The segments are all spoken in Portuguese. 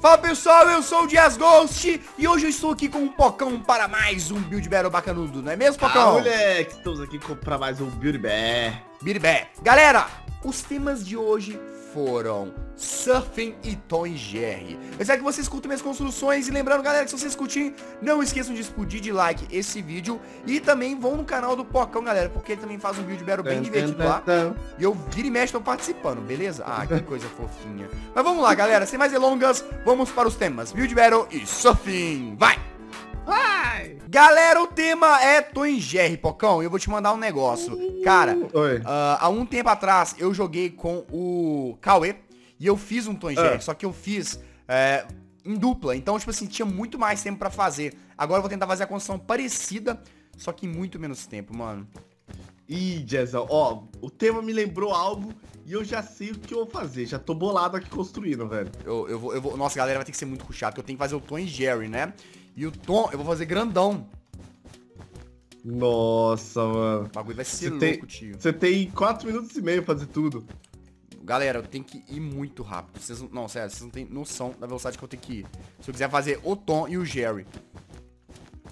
Fala pessoal, eu sou o Dias Ghost e hoje eu estou aqui com um Pocão para mais um Build Battle bacanudo, não é mesmo, Pocão? Ah, moleque, estamos aqui para mais um Build Bear. Build Bear. Galera, os temas de hoje foram Surfing e Tom e Jerry. Eu espero que vocês curtem minhas construções e lembrando, galera, que se vocês curtirem, não esqueçam de explodir de like esse vídeo e também vão no canal do Pocão, galera, porque ele também faz um build battle bem divertido lá. E eu vira e mexe tô participando, beleza? Ah, que coisa fofinha. Mas vamos lá, galera, sem mais delongas, vamos para os temas Build Battle e Surfing. Vai! Galera, o tema é Tom e Jerry, Pocão. Eu vou te mandar um negócio. Cara, uh, há um tempo atrás eu joguei com o Cauê e eu fiz um Tom e Jerry, uh. só que eu fiz é, em dupla. Então, tipo assim, tinha muito mais tempo pra fazer. Agora eu vou tentar fazer a construção parecida, só que em muito menos tempo, mano. Ih, Jezão, ó, o tema me lembrou algo e eu já sei o que eu vou fazer. Já tô bolado aqui construindo, velho. Eu, eu, vou, eu vou. Nossa, galera, vai ter que ser muito ruxado, porque eu tenho que fazer o Tom e Jerry, né? E o Tom, eu vou fazer grandão. Nossa, mano. O bagulho vai ser louco, tem, tio. Você tem 4 minutos e meio pra fazer tudo. Galera, eu tenho que ir muito rápido. Vocês não, não, sério, vocês não têm noção da velocidade que eu tenho que ir. Se eu quiser fazer o Tom e o Jerry.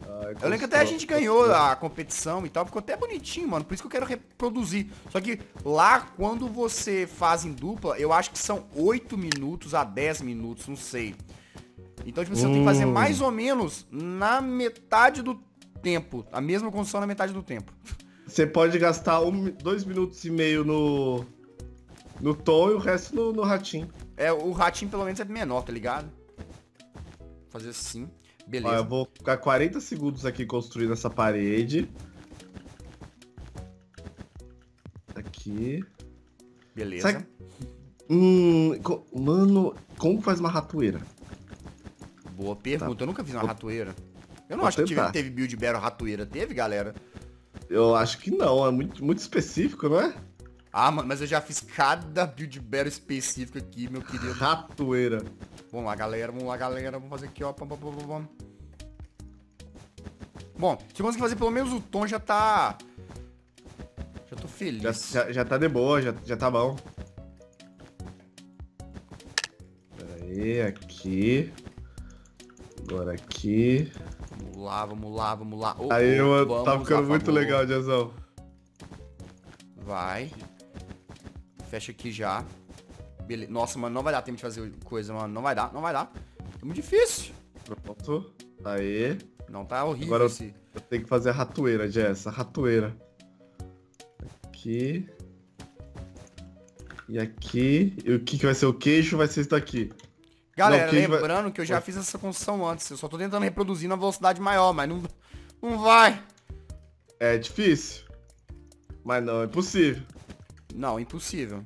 Ai, eu lembro que até a gente ganhou a competição e tal, ficou até bonitinho, mano. Por isso que eu quero reproduzir. Só que lá, quando você faz em dupla, eu acho que são 8 minutos a 10 minutos, não sei. Então, tipo, você hum. tem que fazer hum. mais ou menos na metade do tempo. A mesma construção na metade do tempo. Você pode gastar um, dois minutos e meio no, no tom e o resto no, no ratinho. É, o ratinho pelo menos é menor, tá ligado? Fazer assim. Beleza. Ó, eu vou ficar 40 segundos aqui construindo essa parede. Aqui. Beleza. Sabe... Hum, mano, como faz uma ratoeira? Boa pergunta. Tá. Eu nunca fiz uma ratoeira. Eu não Vou acho tentar. que teve build battle ratoeira. Teve, galera? Eu acho que não. É muito, muito específico, não é? Ah, mas eu já fiz cada build battle específico aqui, meu querido. Ratoeira. Vamos lá, galera. Vamos lá, galera. Vamos fazer aqui, ó. Pum, pum, pum, pum. Bom, se conseguir fazer pelo menos o tom, já tá... Já tô feliz. Já, já, já tá de boa, já, já tá bom. Pera aí, aqui. Agora aqui. Vamos lá, vamos lá, vamos lá. Oh, Aí, oh, mano, tá ficando muito legal, Diazão. Vai. Fecha aqui já. Beleza. Nossa, mano, não vai dar tempo de fazer coisa, mano. Não vai dar, não vai dar. É muito difícil. Pronto. Aí. Não, tá horrível Agora esse. Eu tenho que fazer a ratoeira, Jess. A ratoeira. Aqui. E aqui. E o que, que vai ser o queixo? Vai ser isso daqui. Galera, não, lembrando vai... que eu já fiz essa construção antes. Eu só tô tentando reproduzir na velocidade maior, mas não, não vai. É difícil. Mas não, é impossível. Não, impossível.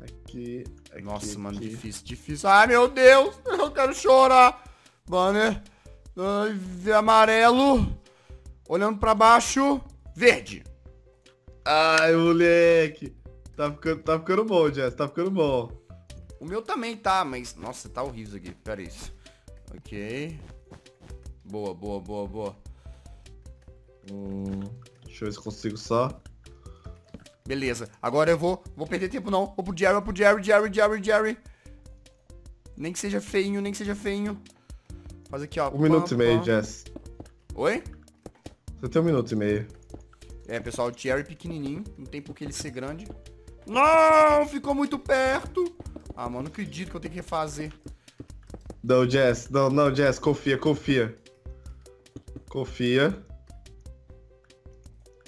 Aqui, aqui Nossa, aqui. mano, difícil, difícil. Ai, meu Deus, eu quero chorar. Banner amarelo. Olhando pra baixo, verde. Ai, moleque. Tá ficando, tá ficando bom, Jess. Tá ficando bom. O meu também tá, mas... Nossa, tá horrível aqui. Pera aí. Ok. Boa, boa, boa, boa. Hum, deixa eu ver se consigo só. Beleza. Agora eu vou... Vou perder tempo não. Vou pro Jerry, vou pro Jerry, Jerry, Jerry, Jerry. Nem que seja feinho, nem que seja feinho. Faz aqui, ó. Um pam, minuto pam. e meio, Jess. Oi? Você tem um minuto e meio. É, pessoal, o Thierry pequenininho, não tem por que ele ser grande. Não, ficou muito perto. Ah, mano, não acredito que eu tenho que refazer. Não, Jess, não, não, Jess, confia, confia. Confia.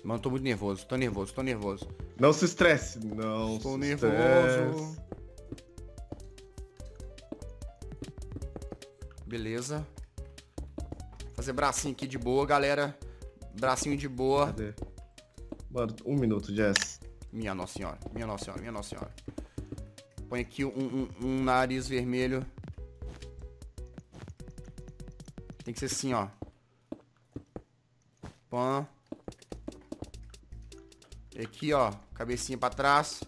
Mano, tô muito nervoso, tô nervoso, tô nervoso. Não se estresse, não Tô nervoso. Estresse. Beleza. Fazer bracinho aqui de boa, galera. Bracinho de boa. Cadê? Mano, um minuto, Jess. Minha Nossa Senhora, minha Nossa Senhora, minha Nossa Senhora. Põe aqui um, um, um nariz vermelho. Tem que ser assim, ó. Pã. Aqui, ó. Cabecinha pra trás.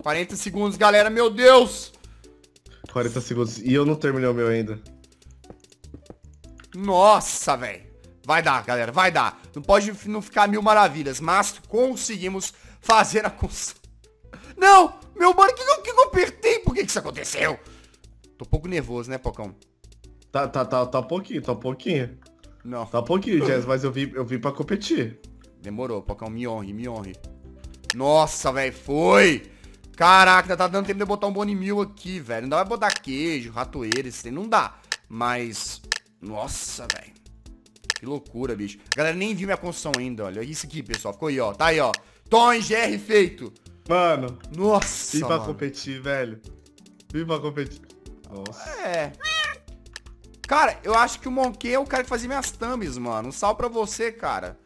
40 segundos, galera. Meu Deus! 40 segundos. E eu não terminei o meu ainda. Nossa, velho. Vai dar, galera, vai dar. Não pode não ficar mil maravilhas, mas conseguimos fazer a construção. Não! Meu mano, o que, que, que eu apertei? Por que, que isso aconteceu? Tô um pouco nervoso, né, Pocão? Tá, tá, tá, tá um pouquinho, tá um pouquinho. Não. Tá um pouquinho, Jazz, mas eu vim, eu vim pra competir. Demorou, Pocão, me honre, me honre. Nossa, velho, foi! Caraca, tá dando tempo de eu botar um bone mil aqui, velho. Não dá pra botar queijo, ratoeira, isso aí não dá. Mas, nossa, velho. Que loucura, bicho. A galera nem viu minha construção ainda, olha. Isso aqui, pessoal. Ficou aí, ó. Tá aí, ó. Tom GR feito. Mano, Nossa, vim pra mano. competir, velho. Vim pra competir. Nossa. É. Cara, eu acho que o Monkey é o cara que fazia minhas thumbs, mano. Um salve pra você, cara.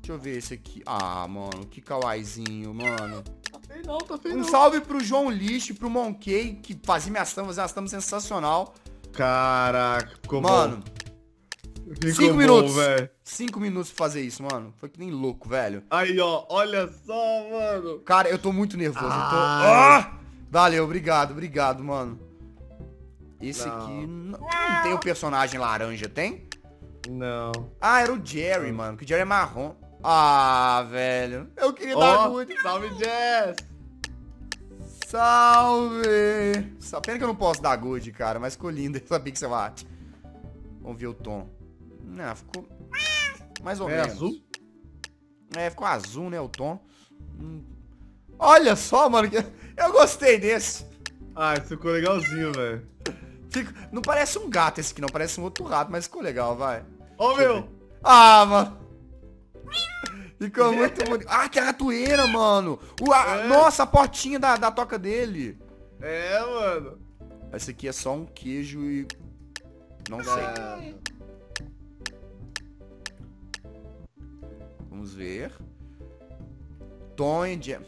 Deixa eu ver esse aqui. Ah, mano, que kawaiizinho, mano. Tá feio não, tá feio Um não. salve pro João Lixo, pro Monkey, que fazia minhas thumbs, fazia umas thumbs sensacional. Caraca, ficou Mano, bom. Ficou cinco bom, minutos. velho. cinco minutos pra fazer isso, mano. Foi que nem louco, velho. Aí, ó, olha só, mano. Cara, eu tô muito nervoso. Eu tô... Ah! Valeu, obrigado, obrigado, mano. Esse Não. aqui... Não, não tem o personagem laranja, tem? Não. Ah, era o Jerry, mano. Que o Jerry é marrom. Ah, velho. Eu queria dar Ó, good. salve, Jazz. Salve! Pena que eu não posso dar good, cara, mas ficou lindo essa pixel art. Vamos ver o tom. Não, ficou mais ou É menos. azul? É, ficou azul, né, o tom. Hum. Olha só, mano, eu gostei desse. Ah, ficou legalzinho, velho. Fica- Não parece um gato esse aqui, não. Parece um outro rato, mas ficou legal, vai. Ó, meu. Ah, mano. Ficou muito bonito. Ah, que ratoeira, mano. O, a- É. Nossa, a portinha da, da toca dele. É, mano. Esse aqui é só um queijo e... Não sei. É. Vamos ver. Tonho de...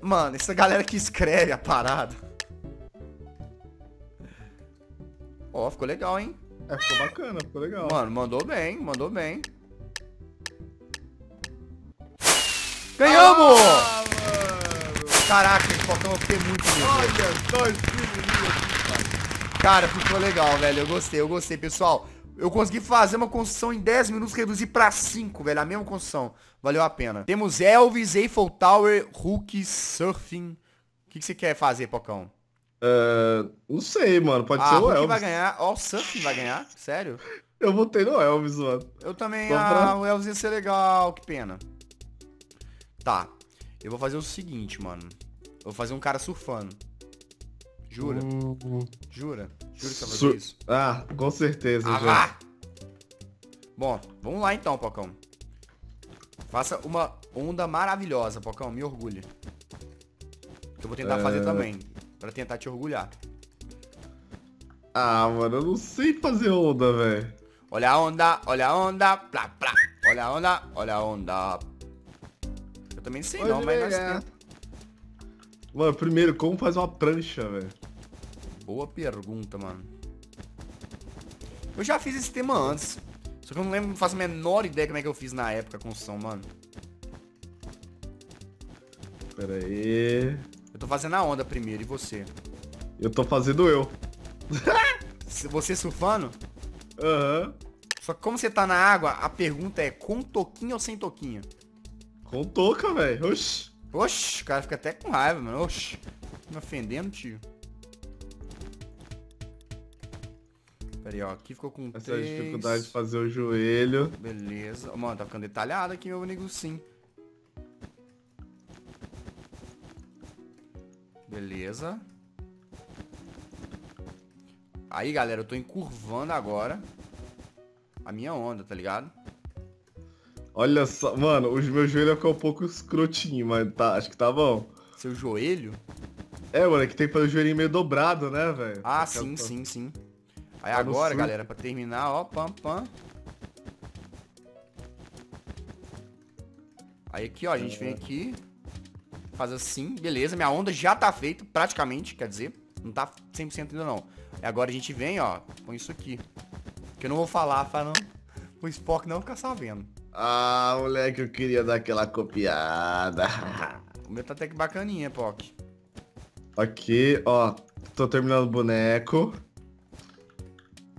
Mano, essa galera que escreve a parada. Ó, ficou legal, hein? É, ficou bacana, ficou legal. Mano, mandou bem, mandou bem. Ganhamos! Ah. Caraca, esse Falcão, eu fiquei muito nervoso. Olha, dois filhos. Cara, ficou legal, velho. Eu gostei, eu gostei, pessoal. Eu consegui fazer uma construção em 10 minutos, reduzir pra 5, velho. A mesma construção. Valeu a pena. Temos Elvis, Eiffel Tower, Hulk, Surfing. O que, que você quer fazer, Pocão? É, não sei, mano. Pode Ah, ser o Hulk Elvis. vai ganhar. Ó, o Surfing vai ganhar? Sério? Eu votei no Elvis, mano. Eu também, ah, pra- o Elvis ia ser legal, que pena. Tá, eu vou fazer o seguinte, mano. Eu vou fazer um cara surfando. Jura? Jura? Jura que você vai fazer isso? Ah, com certeza, Ah, já. vá! Bom, vamos lá então, Pocão. Faça uma onda maravilhosa, Pocão, me orgulhe. Que eu vou tentar fazer É. também, pra tentar te orgulhar. Ah, mano, eu não sei fazer onda, velho. Olha a onda, olha a onda, plá, plá. Olha a onda, olha a onda. Eu também não sei não, Pode mas nós pegar. tenta. Mano, primeiro, como faz uma prancha, velho? Boa pergunta, mano. Eu já fiz esse tema antes. Só que eu não lembro, não faço a menor ideia como é que eu fiz na época a construção, mano. Pera aí. Eu tô fazendo a onda primeiro, e você? Eu tô fazendo eu. Se Você surfando? Aham. Só que como você tá na água, a pergunta é com toquinho ou sem toquinho? Com touca, velho. Oxi. Oxi, o cara fica até com raiva, mano. Oxi. Me ofendendo, tio. Pera aí, ó. Aqui ficou com Essa é a dificuldade de fazer o joelho. Beleza. Mano, tá ficando detalhado aqui, meu amigo, sim. Beleza. Aí, galera, eu tô encurvando agora a minha onda, tá ligado? Olha só, mano, o meu joelho ficou um pouco escrotinho, mas tá, acho que tá bom. Seu joelho? É, mano, é que tem que fazer o joelhinho meio dobrado, né, velho? Ah, Fica- sim, sim, sim. Aí Tá agora, galera, pra terminar, ó, pam, pam. Aí aqui, ó, a gente É. vem aqui, faz assim, beleza, minha onda já tá feita, praticamente, quer dizer, não tá 100% ainda não. Aí agora a gente vem, ó, põe isso aqui. Que eu não vou falar, pra não, o Spock não ficar sabendo. Ah, moleque, eu queria dar aquela copiada. O meu tá até que bacaninha, Pock. Aqui, ó, tô terminando o boneco.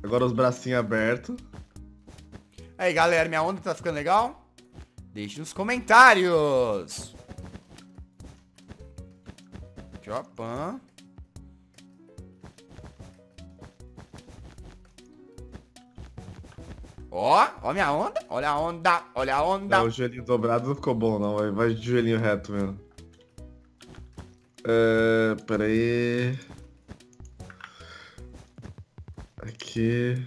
Agora os bracinhos abertos. Aí, galera, minha onda tá ficando legal? Deixe nos comentários. Japan. Ó, ó minha onda, olha a onda, olha a onda. Não, o joelhinho dobrado não ficou bom não, vai, de joelhinho reto mesmo. Uh, peraí... Aqui.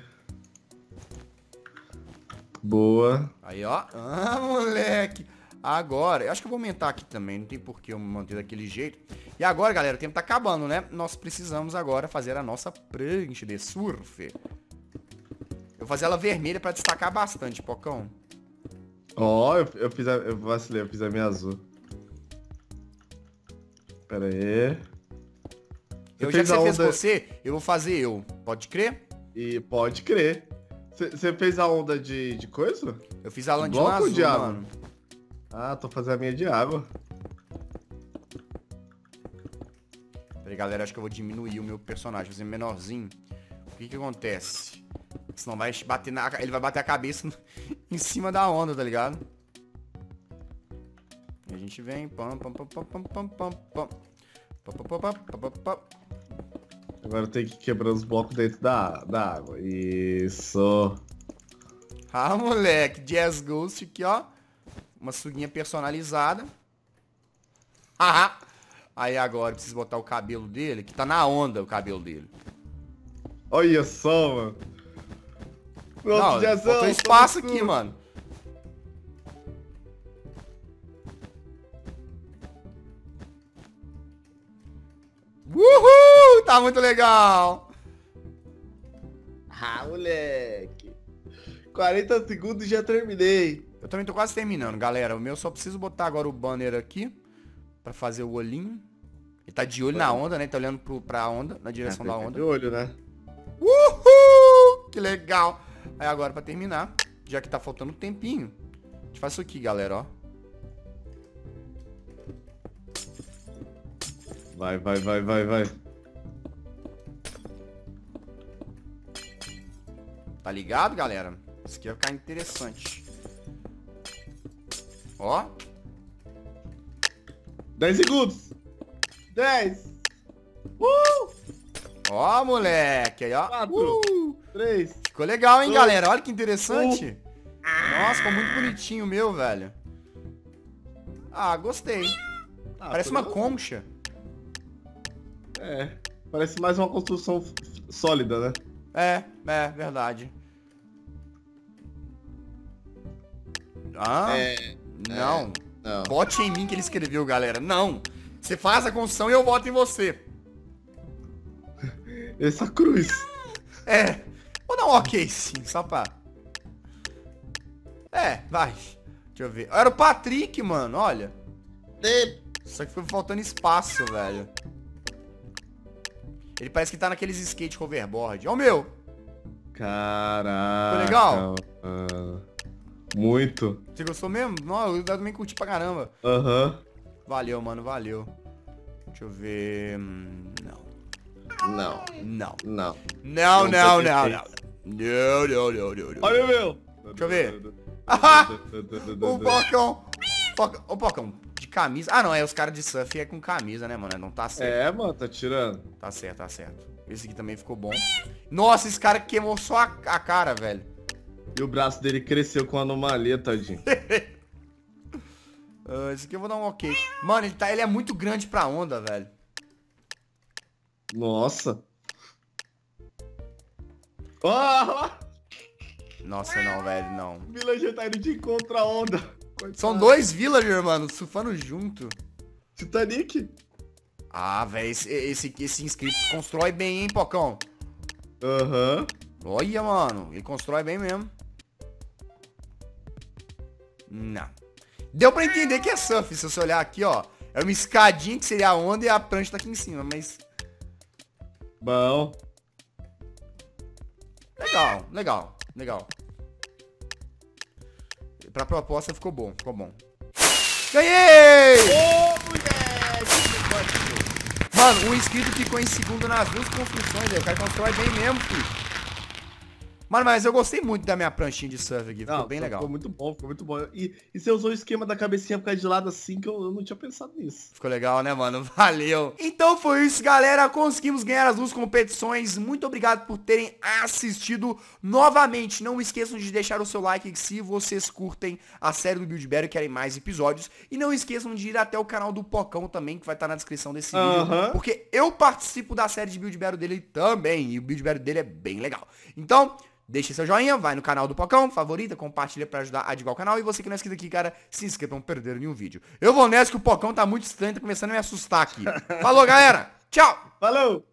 Boa. Aí, ó. Ah, moleque. Agora, eu acho que eu vou aumentar aqui também. Não tem por que eu manter daquele jeito. E agora, galera, o tempo tá acabando, né? Nós precisamos agora fazer a nossa prancha de surf. Eu vou fazer ela vermelha pra destacar bastante, Pocão. Ó, oh, eu, eu fiz a... Eu vacilei, eu fiz a minha azul. Pera aí. eu já que você onda... fez você, eu vou fazer eu. Pode crer? E pode crer. Você fez a onda de, de coisa? Eu fiz a landinha azul, de água? mano. Ah, tô fazendo a minha de água. Peraí, galera, acho que eu vou diminuir o meu personagem, fazer menorzinho. O que que acontece? Senão vai bater na... Ele vai bater a cabeça em cima da onda, tá ligado? E a gente vem... Pam, pam, pam, pam, pam, pam, pam, pam. Agora tem que quebrar os blocos dentro da, da água. Isso. Ah, moleque. Jazz Ghost aqui, ó. Uma suguinha personalizada. Haha. Aí agora preciso botar o cabelo dele, que tá na onda o cabelo dele. Olha só, mano. Pronto, Não, botou espaço aqui, tudo. mano. Uhul! Tá muito legal! Ah, moleque. 40 segundos e já terminei. Eu também tô quase terminando, galera. O meu só preciso botar agora o banner aqui. Pra fazer o olhinho. Ele tá de olho na onda, né? Tá olhando pro, pra onda, na direção é, da onda. De olho, né? Uhul! Que legal! Aí agora pra terminar, já que tá faltando um tempinho, a gente faz isso aqui, galera, ó. Vai, vai, vai, vai, vai. Tá ligado, galera? Isso aqui vai ficar interessante. Ó. 10 segundos. 10. Uh! Ó, moleque. Aí, ó. 4. Uh! 3. Ficou legal, hein, galera? Olha que interessante. Um. Nossa, ficou muito bonitinho o meu, velho. Ah, gostei. Ah, Parece uma concha. É. Parece mais uma construção sólida, né? É, é, verdade. Ah. É. Não. É, não. Bote em mim que ele escreveu, galera. Não. Você faz a construção e eu voto em você. Essa cruz. É. Vou dar um ok sim, só pra... É, vai. Deixa eu ver. Era o Patrick, mano, olha. Só que foi faltando espaço, velho. Ele parece que tá naqueles skate hoverboard. Ó o meu. Caraca. Foi legal? Mano. Muito. Você gostou mesmo? Não, eu também curti pra caramba. Aham. Uhum. Valeu, mano, valeu. Deixa eu ver... Hum, não. Não. Não. Não. Não, não, não, não. Não, não, não. Olha o meu. Deixa eu ver. Ah, o Pocão. O Pocão, camisa. Ah, não, é os caras de surf é com camisa, né, mano? Não tá certo. É, mano, tá tirando. Tá certo, tá certo. Esse aqui também ficou bom. Nossa, esse cara queimou só a, a cara, velho. E o braço dele cresceu com anomalia, tadinho. uh, esse aqui eu vou dar um ok. Mano, ele, tá, ele é muito grande pra onda, velho. Nossa. Oh! Nossa, não, velho, não. O villager tá indo de encontro a onda. Coitado. São dois villagers, mano, surfando junto. Titanic. Ah, velho, esse, esse, esse inscrito constrói bem, hein, Pocão? Aham. Uhum. Olha, mano, ele constrói bem mesmo. Não. Deu pra entender que é surf, se você olhar aqui, ó. É uma escadinha que seria a onda e a prancha tá aqui em cima, mas... Bom. Legal, legal, legal. Pra proposta ficou bom, ficou bom. Ganhei! Ô, mulher! Mano, o inscrito ficou em segundo nas duas construções, aí. O cara constrói bem mesmo, filho. Mano, mas eu gostei muito da minha pranchinha de surf aqui. Ficou Não, bem legal. Ficou muito bom, ficou muito bom. E, e você usou o esquema da cabecinha ficar de lado assim que eu, eu não tinha pensado nisso. Ficou legal, né, mano? Valeu. Então foi isso, galera. Conseguimos ganhar as duas competições. Muito obrigado por terem assistido novamente. Não esqueçam de deixar o seu like se vocês curtem a série do Build Better e querem mais episódios. E não esqueçam de ir até o canal do Pocão também, que vai estar na descrição desse vídeo. Aham. Porque eu participo da série de Build Better dele também. E o Build Better dele é bem legal. Então... Deixe seu joinha, vai no canal do Pocão, favorita, compartilha pra ajudar a divulgar o canal. E você que não é inscrito aqui, cara, se inscreva pra não perder nenhum vídeo. Eu vou nessa que o Pocão tá muito estranho, tá começando a me assustar aqui. Falou, galera! Tchau! Falou!